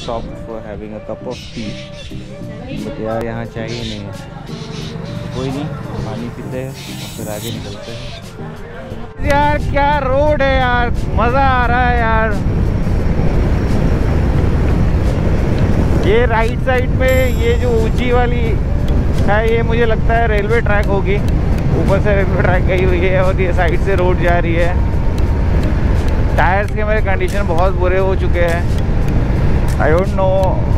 stop for having a cup of tea. But यार, यहाँ चाहिए नहीं है। कोई नहीं, पानी पीते हैं, फिर आगे निकलते हैं। यार, क्या रोड है यार? मज़ा आ रहा है यार। ये राइट साइड में ये जो ऊँची वाली है, ये मुझे लगता है रेलवे ट्रैक होगी। ऊपर से रेलवे ट्रैक गई हुई है और ये साइड से रोड जा रही है। टायर्स के मेरे कंडीशन बहुत बुरे हो चुके हैं। आई डोंट नो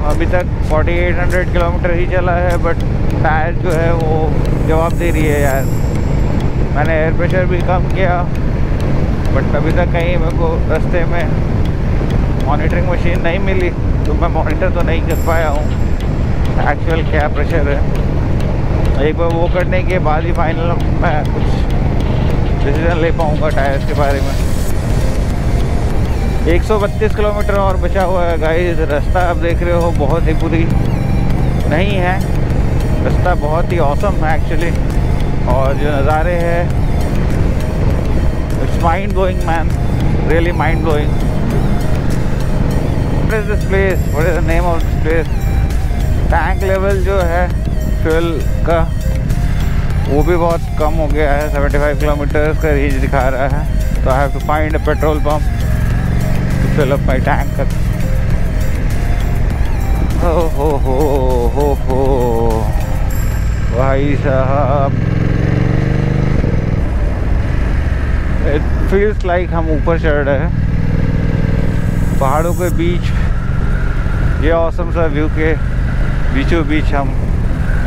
अभी तक 4800 किलोमीटर ही चला है बट टायर जो है वो जवाब दे रही है यार। मैंने एयर प्रेशर भी कम किया बट अभी तक कहीं मेरे को रास्ते में मॉनिटरिंग मशीन नहीं मिली तो मैं मॉनिटर तो नहीं कर पाया हूँ। एक्चुअल क्या प्रेशर है? एक बार वो करने के बाद ही फाइनल मैं कुछ डिसीज़न ले पाऊँगा टायर्स के बारे में। 132 किलोमीटर और बचा हुआ है गाइस रास्ता आप देख रहे हो, बहुत ही बुरी नहीं है। रास्ता बहुत ही औसम है एक्चुअली और जो नज़ारे हैं it's mind blowing man really mind blowing what is this place what is the name of this place tank level जो है फ्यूल का, वो भी बहुत कम हो गया है। 75 किलोमीटर का रेंज दिखा रहा है। तो I have to find a petrol pump fill up my tank. Oh ho ho ho ho. भाई साहब इट फील्स लाइक हम ऊपर चढ़ रहे हैं पहाड़ों के बीच ये औसम सा व्यू के बीचों बीच हम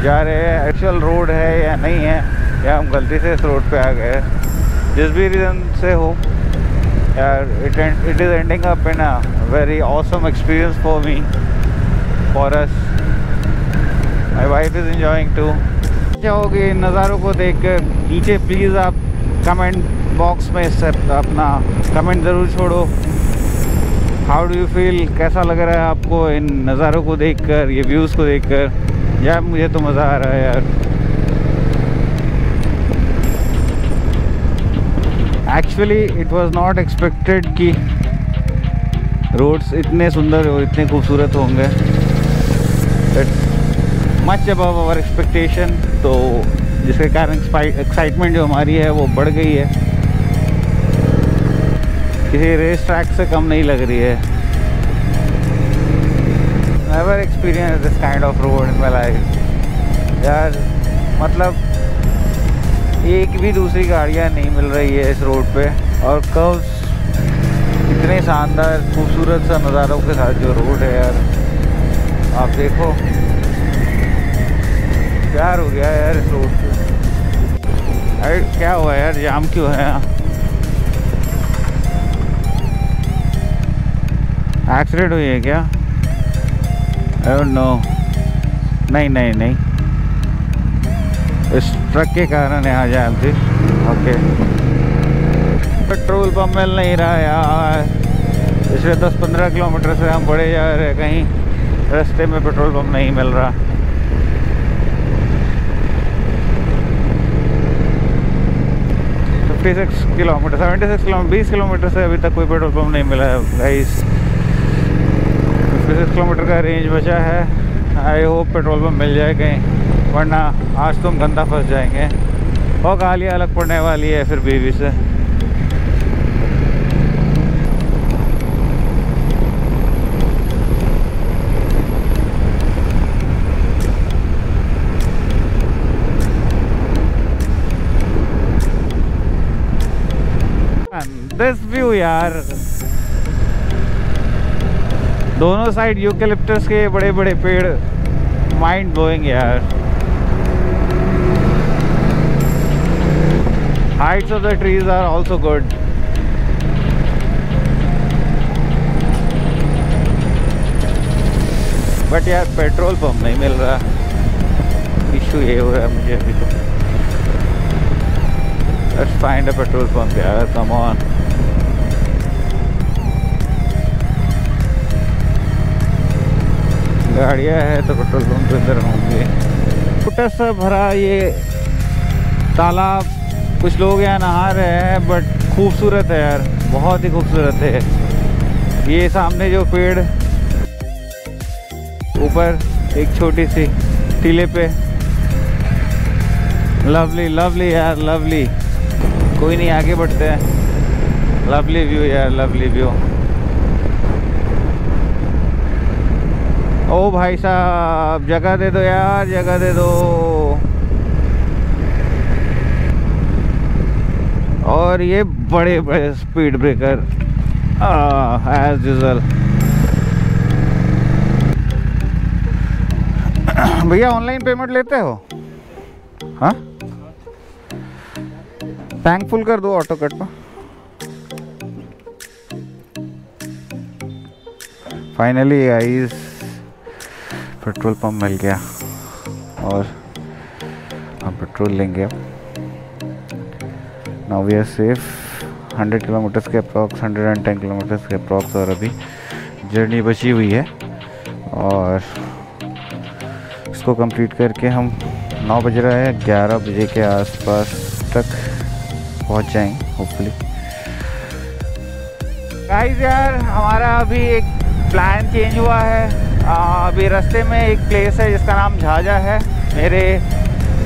जा रहे हैं एक्चुअल रोड है या नहीं है या हम गलती से इस रोड पे आ गए जिस भी रीज़न से हो yeah, it, it is ending up in a very awesome experience for me, for us. My wife is enjoying too. चाहोगे इन नज़ारों को देख कर नीचे प्लीज़ आप कमेंट बॉक्स में अपना कमेंट ज़रूर छोड़ो। हाउ डू यू फील कैसा लग रहा है आपको इन नज़ारों को देखकर ये व्यूज़ को देखकर? यार मुझे तो मज़ा आ रहा है यार। Actually it was not expected कि रोड्स इतने सुंदर और इतने खूबसूरत होंगे। मच अब आवर एक्सपेक्टेशन तो जिसके कारण एक्साइटमेंट जो हमारी है, वो बढ़ गई है। किसी रेस ट्रैक से कम नहीं लग रही है। Never experience this kind of road in my life यार मतलब एक भी दूसरी गाड़ियाँ नहीं मिल रही है इस रोड पे। और कब इतने शानदार, खूबसूरत सा नज़ारों के साथ जो रोड है यार। आप देखो। प्यार हो गया यार इस रोड पे। अरे, क्या हुआ यार? जाम क्यों है? यहाँ एक्सीडेंट हुई है क्या? नो नहीं नहीं नहीं। इस ट्रक के कारण यहाँ जाम थी ओके। पेट्रोल पंप मिल नहीं रहा यार। पिछले 10-15 किलोमीटर से हम बड़े जा रहे हैं, कहीं रास्ते में पेट्रोल पंप नहीं मिल रहा। Fifty six kilometre seventy six kilometre, बीस किलोमीटर से अभी तक कोई पेट्रोल पंप नहीं मिला है गाइस। फिफ्टी सिक्स किलोमीटर का रेंज बचा है। आई होप पेट्रोल पंप मिल जाए कहीं। वरना आज तुम गंदा फंस जाएँगे। और गालियाँ अलग पड़ने वाली है फिर बीवी से। दिस व्यू यार। दोनों साइड यूकेलिप्टस के बड़े बड़े पेड़ माइंड ब्लोइंग यार। Heights of the trees are also good. But यार पेट्रोल पंप नहीं मिल रहा। इशू ये हो रहा है मुझे अभी तो let's find a petrol pump यार कम ऑन गाड़ियाँ है तो पेट्रोल पंप तो इधर होंगे। छोटा सा भरा ये तालाब कुछ लोग यहाँ नहा रहे हैं बट खूबसूरत है यार, बहुत ही खूबसूरत है। ये सामने जो पेड़, ऊपर एक छोटी सी टीले पे। लवली लवली यार लवली कोई नहीं, आगे बढ़ते हैं। लवली व्यू यार लवली व्यू ओ भाई साहब, जगह दे दो यार, जगह दे दो। और ये बड़े बड़े स्पीड ब्रेकर एज यूजल भैया ऑनलाइन पेमेंट लेते हो? हाँ? टैंक फुल कर दो ऑटो कट पर फाइनली आइज़ पेट्रोल पंप मिल गया। और हम पेट्रोल लेंगे अब। Now we are safe 100 kilometres के अप्रॉक्स 110 किलोमीटर्स के अप्रॉक्स और अभी जर्नी बची हुई है। और इसको कंप्लीट करके हम 9 बज रहा है 11 बजे के आसपास तक पहुँच जाएँगे होपफुली गाइस यार, हमारा अभी एक प्लान चेंज हुआ है। अभी रास्ते में एक प्लेस है जिसका नाम झाझा है। मेरे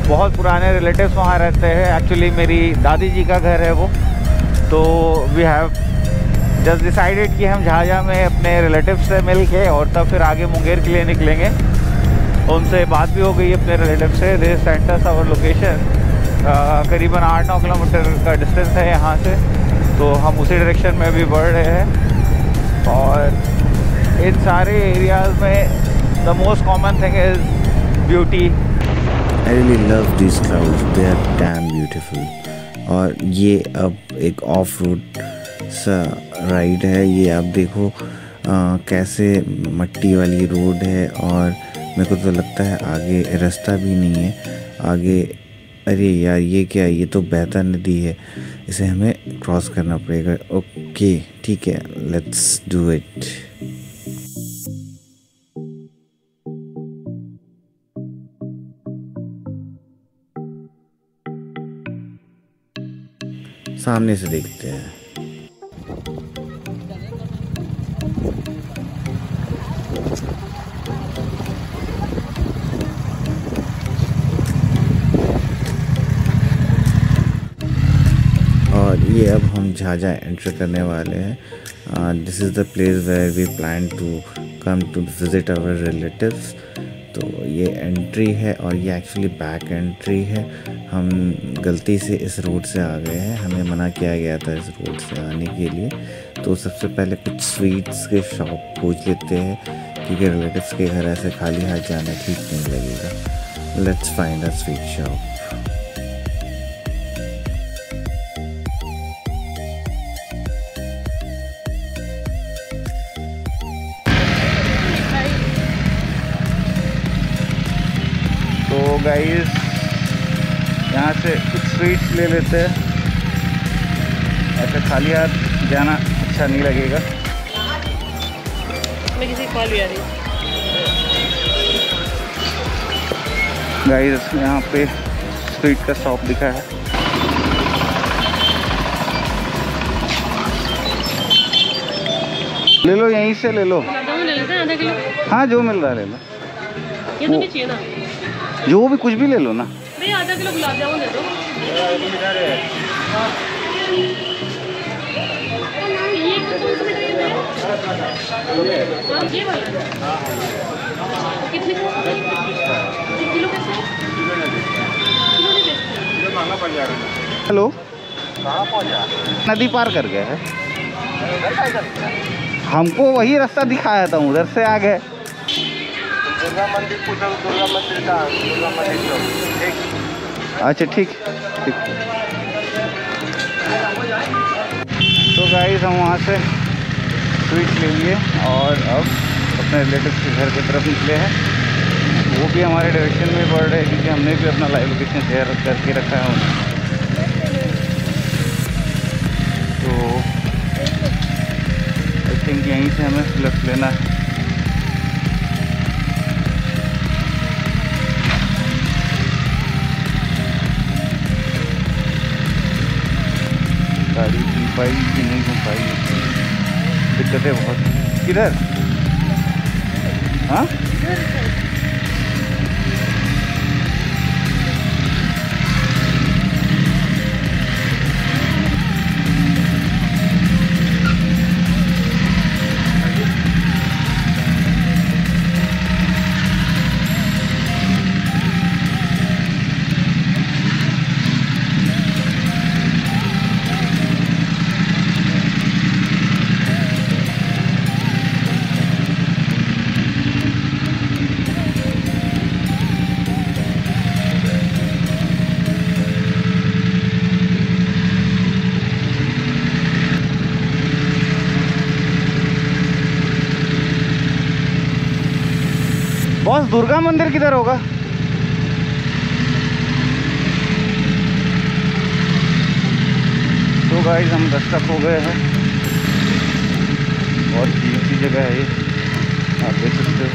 बहुत पुराने रिलेटिव्स वहाँ रहते हैं। एक्चुअली मेरी दादी जी का घर है वो। तो वी हैव जस्ट डिसाइडेड कि हम झाझा में अपने रिलेटिव से मिल के और तब फिर आगे मुंगेर के लिए निकलेंगे। उनसे बात भी हो गई अपने रिलेटिव से। दे सेंटर्स आवर लोकेशन करीबन आठ नौ किलोमीटर का डिस्टेंस है यहाँ से। तो हम उसी डायरेक्शन में भी बढ़ रहे हैं। और इन सारे एरियाज़ में the most common thing is beauty I really love this clouds. They are damn beautiful. और ये अब एक ऑफ़ रोड सा राइड है। ये आप देखो आ, कैसे मट्टी वाली रोड है और मेरे को तो लगता है आगे रास्ता भी नहीं है। आगे अरे यार ये क्या? ये तो बेहतर नदी है। इसे हमें क्रॉस करना पड़ेगा। ओके ठीक है। लेट्स डू इट सामने से देखते हैं। और ये अब हम झाझा एंटर करने वाले हैं। This is the place where we plan to come to visit our relatives तो ये एंट्री है और ये एक्चुअली बैक एंट्री है। हम गलती से इस रोड से आ गए हैं। हमें मना किया गया था इस रोड से आने के लिए। तो सबसे पहले कुछ स्वीट्स के शॉप पूछ लेते हैं, क्योंकि रिलेटिव्स के घर ऐसे खाली हाथ जाना ठीक नहीं लगेगा। Let's find a sweet shop तो गाइस यहाँ से कुछ स्वीट्स ले लेते हैं। ऐसे खाली हाथ जाना अच्छा नहीं लगेगा। मैं किसी कॉल भी आ रही गाइस यहाँ पे स्वीट का शॉप दिखा है। ले लो यहीं से ले लो। हैं जो मिल रहा है ले लो। ये तो नहीं चाहिए ना। जो भी कुछ भी ले लो ना। आधा किलो गुलाब जामुन दे दो। ये कौन सा मिठाई है? हाँ, वाला। कितने? किलो कैसे हेलो। नदी पार कर गए हैं। हमको वही रास्ता दिखाया था उधर से आ गए दुर्गा मंदिर पूछो दुर्गा मंदिर का दुर्गा मंदिर अच्छा ठीक। ठीक तो गाइस हम वहाँ से स्वीट ले लिए और अब अपने रिलेटिव के घर की तरफ़ निकले हैं। वो भी हमारे डायरेक्शन में बढ़ रहे हैं, क्योंकि हमने भी अपना लाइव लोकेशन शेयर करके रखा है तो आई थिंक यहीं से हमें लेफ़्ट लेना है। गाड़ी घूम पाई कि नहीं घूम पाई दिक्कतें बहुत किधर? हाँ? दुर्गा मंदिर किधर होगा? तो गाइस हम दस्तक हो गए हैं। बहुत कीमती जगह है ये। आप देख सकते हो।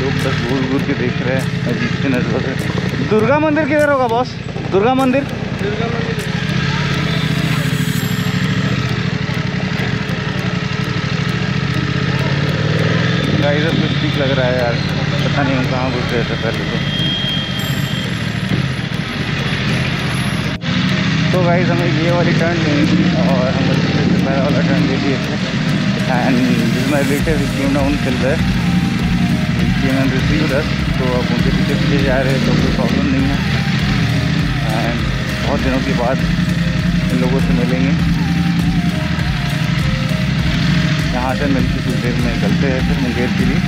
लोग बस घूर घूर के देख रहे हैं। अजीब सी नज़र दुर्गा मंदिर किधर होगा बॉस दुर्गा मंदिर? गाइस अब कुछ ठीक लग रहा है यार। पता नहीं हम कहाँ घुस गए थे पहले तो। तो गाइस हमें ये वाली टर्न नहीं थी और हम गलती पहला वाला टर्न ले लिए थे। And my relative came down till there came and receive दस तो अब उनके पीछे पीछे जा रहे हैं तो कोई प्रॉब्लम नहीं है। एंड बहुत दिनों के बाद इन लोगों से मिलेंगे। यहाँ से मिलकर कुछ देर में निकलते हैं फिर मुंगेर के लिए।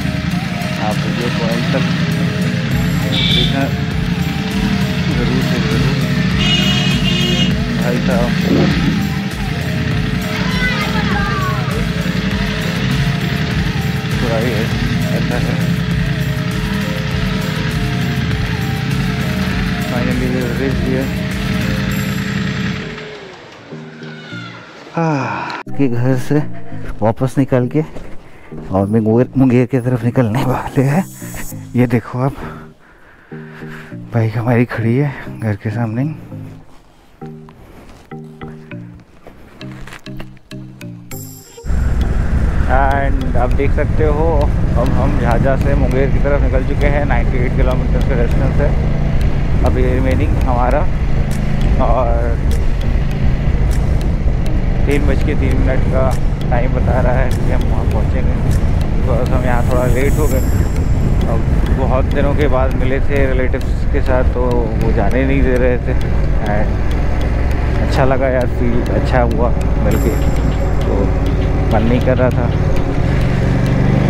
आप वीडियो को एंड तक देखना। ज़रूर से ज़रूर। भाई साहब। थोड़ा ही। ऐसा है। फाइनली रेस दिया हाँ के घर से वापस निकल के और मुंगेर मुंगेर की तरफ़ निकलने वाले हैं। ये देखो आप, बाइक हमारी खड़ी है घर के सामने। एंड आप देख सकते हो अब हम झाझा से मुंगेर की तरफ़ निकल चुके हैं 98 किलोमीटर का डिस्टेंस है अभी रिमेनिंग हमारा। और तीन बज के तीन मिनट का टाइम बता रहा है कि हम वहाँ पहुँचेंगे बिकॉज़ हम यहाँ थोड़ा लेट हो गए। अब बहुत दिनों के बाद मिले थे रिलेटिव्स के साथ तो वो जाने नहीं दे रहे थे। एंड अच्छा लगा यार फील अच्छा हुआ मिल के तो मन नहीं कर रहा था।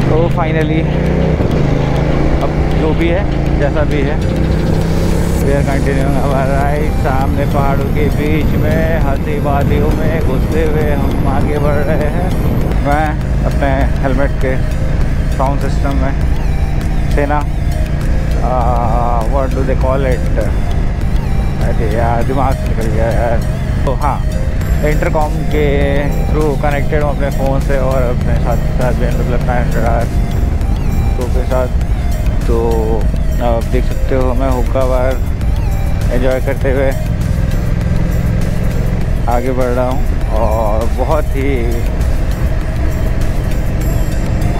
तो फाइनली अब जो भी है, जैसा भी है वी आर कंटिन्यूइंग हमारा सामने पहाड़ों के बीच में, हँसी वादियों में घुसते हुए हम आगे बढ़ रहे हैं। मैं अपने हेलमेट के साउंड सिस्टम में थे ना what do they call it अरे यार, दिमाग से निकल गया यार। तो हाँ इंटरकॉम के थ्रू कनेक्टेड हूँ अपने फ़ोन से और अपने साथ साथ बी एम डब्ल्यू के साथ। तो आप देख सकते हो, मैं हुक्का बार एंजॉय करते हुए आगे बढ़ रहा हूँ और बहुत ही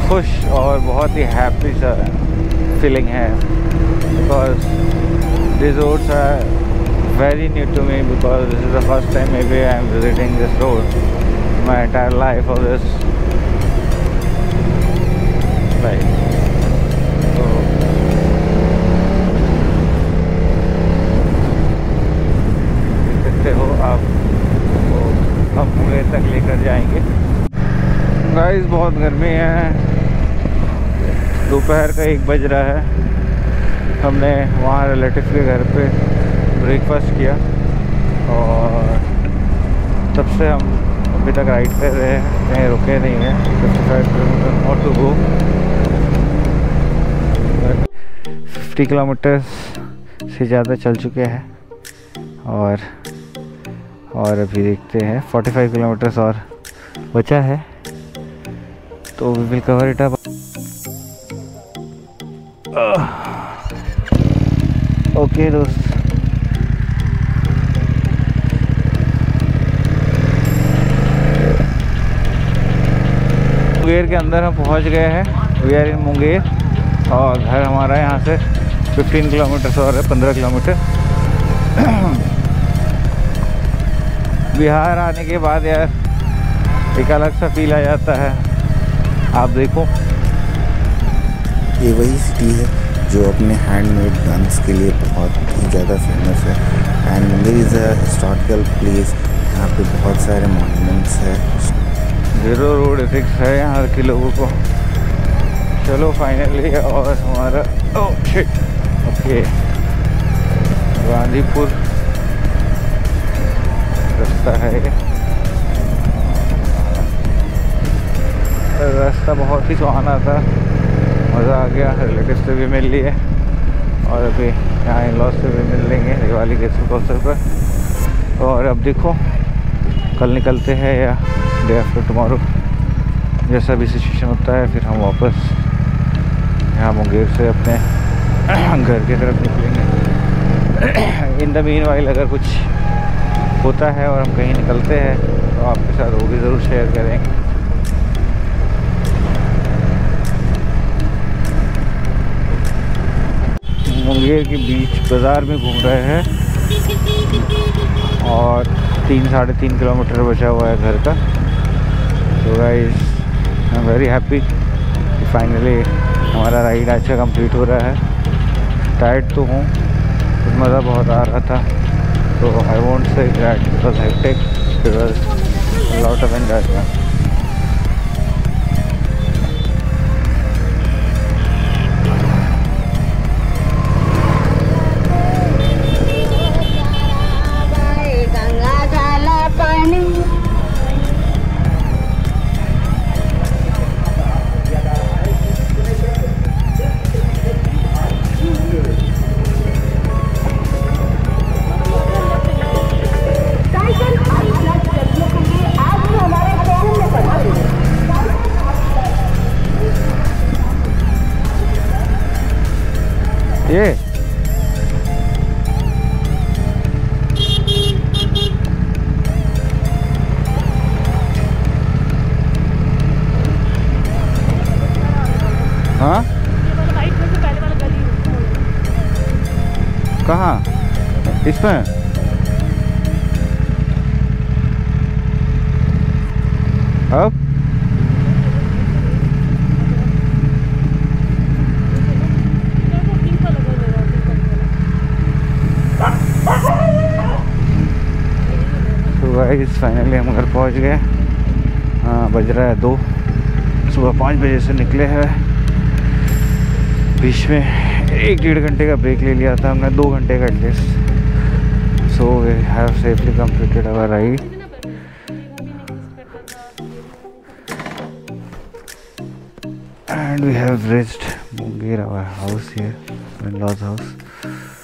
खुश और बहुत ही हैप्पी सा फीलिंग है। Because this roads are very new to me because this is the first time may be I am visiting this road my entire life of this हम पूरे तक लेकर जाएँगे। गाइस बहुत गर्मी है। दोपहर का एक बज रहा है। हमने वहाँ रिलेटिव के घर पे ब्रेकफास्ट किया। और तब से हम अभी तक राइड कर रहे हैं। कहीं रुके नहीं हैं। फिफ्टी फाइव किलोमीटर और टू गो फिफ्टी किलोमीटर से ज़्यादा चल चुके हैं। और और अभी देखते हैं। फोर्टी फाइव किलोमीटर्स और बचा है। तो we will cover it up okay दोस्त। मुंगेर के अंदर हम पहुँच गए हैं। We are in Munger. और घर हमारा यहाँ से 15 किलोमीटर और है 15 किलोमीटर बिहार आने के बाद यार एक अलग सा फील आ जाता है। आप देखो। ये वही सिटी है जो अपने हैंडमेड गन्स के लिए बहुत ही ज़्यादा फ़ेमस है। And Munger is a historical place यहाँ पे बहुत सारे मॉन्यूमेंट्स है। ज़ीरो रोड एथिक्स है यहाँ के लोगों को। चलो फाइनली और हमारा ओके ओके गांधीपुर। रास्ता है। रास्ता बहुत ही सुहाना था। मज़ा आ गया रिलेटिव से भी मिल लिए। और अभी यहाँ इन लॉज से भी मिल लेंगे, दिवाली के शुभ अवसर पर। और अब देखो, कल निकलते हैं या डे आफ्टर टुमारो जैसा भी सिचुएशन होता है, फिर हम वापस यहाँ मुंगेर से अपने घर की तरफ़ निकलेंगे। इन द मीन वाइल अगर कुछ होता है और हम कहीं निकलते हैं तो आपके साथ वो भी ज़रूर शेयर करेंगे मुंगेर के बीच बाज़ार में घूम रहे हैं और तीन, साढ़े तीन किलोमीटर बचा हुआ है घर का। तो guys I am very happy कि फाइनली हमारा राइड अच्छा कंप्लीट हो रहा है। टायर्ड तो हूँ मज़ा बहुत आ रहा था। so I won't say that because I take a lot of investment. इसमें अब फाइनली हम घर पहुँच गए। हाँ बज रहा है दो। सुबह पाँच बजे से निकले हैं। बीच में एक डेढ़ घंटे का ब्रेक ले लिया था हमने, दो घंटे का at least so we have safely completed our ride. And we have reached Mungir our house here Winlaw's house.